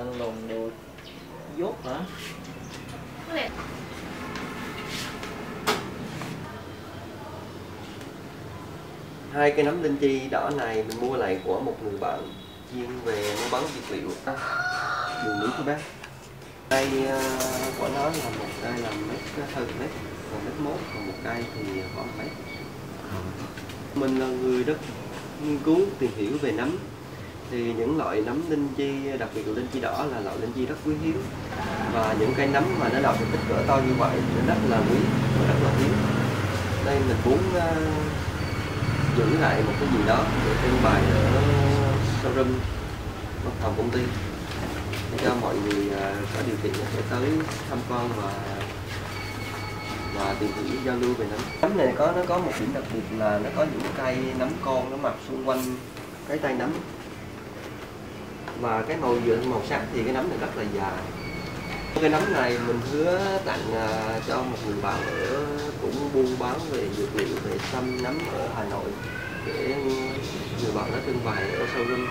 đang lộn đồ dốt hả? Hai cây nấm linh chi đỏ này mình mua lại của một người bạn chuyên về mua bán dược liệu. À, đường nước của bác. Đây uh, của nó là một cây là mét ờ, hơn mét còn mét mốt còn một cây thì khoảng mét. Mình là người rất nghiên cứu tìm hiểu về nấm thì những loại nấm linh chi đặc biệt là linh chi đỏ là loại linh chi rất quý hiếm. Và những cây nấm mà nó đạt được kích cỡ to như vậy nó rất là quý và rất là hiếm. Đây mình muốn uh, giữ lại một cái gì đó để trưng bày ở showroom văn phòng công ty để cho mọi người uh, có điều kiện để tới tham quan và và tìm hiểu giao lưu về nấm. Nấm này có nó có một điểm đặc biệt là nó có những cây nấm con nó mọc xung quanh cái tay nấm và cái màu dựng màu sắc thì cái nấm này rất là dài. Cái nấm này mình hứa tặng à, cho một người bạn ở cũng buôn bán về dược liệu về xăm nấm ở Hà Nội để người bạn đó trưng bày ở showroom.